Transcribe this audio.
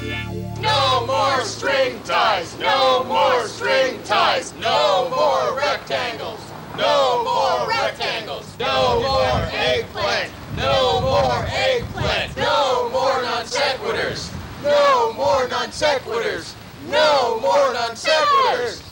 No more string ties, no more string ties, no more rectangles, no more rectangles, no more eggplant, no more eggplant, no more non sequiturs, no more non sequiturs, no more non sequiturs.